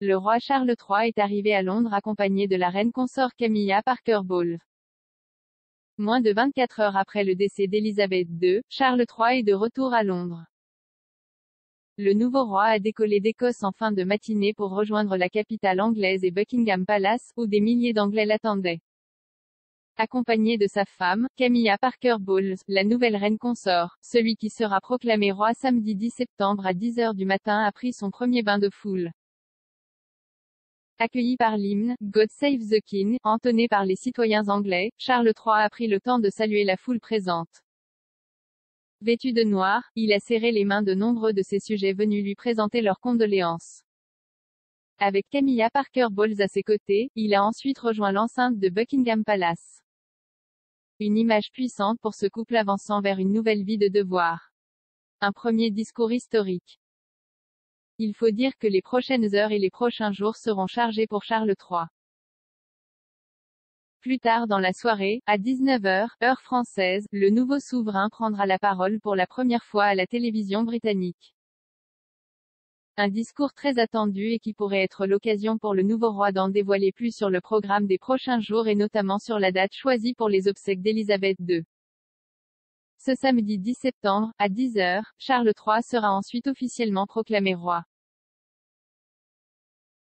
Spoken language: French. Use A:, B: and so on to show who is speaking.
A: Le roi Charles III est arrivé à Londres accompagné de la reine consort Camilla Parker Bowles. Moins de 24 heures après le décès d'Élisabeth II, Charles III est de retour à Londres. Le nouveau roi a décollé d'Écosse en fin de matinée pour rejoindre la capitale anglaise et Buckingham Palace, où des milliers d'Anglais l'attendaient. Accompagné de sa femme, Camilla Parker Bowles, la nouvelle reine consort, celui qui sera proclamé roi samedi 10 septembre à 10 heures du matin a pris son premier bain de foule. Accueilli par l'hymne God Save the King, entonné par les citoyens anglais, Charles III a pris le temps de saluer la foule présente. Vêtu de noir, il a serré les mains de nombreux de ses sujets venus lui présenter leurs condoléances. Avec Camilla Parker Bowles à ses côtés, il a ensuite rejoint l'enceinte de Buckingham Palace. Une image puissante pour ce couple avançant vers une nouvelle vie de devoir. Un premier discours historique. Il faut dire que les prochaines heures et les prochains jours seront chargés pour Charles III. Plus tard dans la soirée, à 19h, heure française, le nouveau souverain prendra la parole pour la première fois à la télévision britannique. Un discours très attendu et qui pourrait être l'occasion pour le nouveau roi d'en dévoiler plus sur le programme des prochains jours et notamment sur la date choisie pour les obsèques d'Élisabeth II. Ce samedi 10 septembre, à 10h, Charles III sera ensuite officiellement proclamé roi.